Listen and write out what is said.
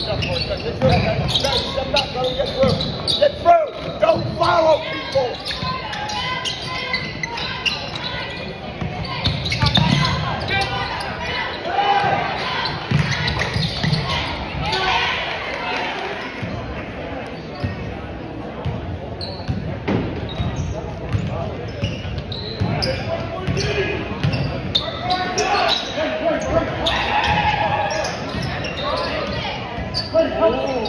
Get through. Get through. Follow people. Let's go.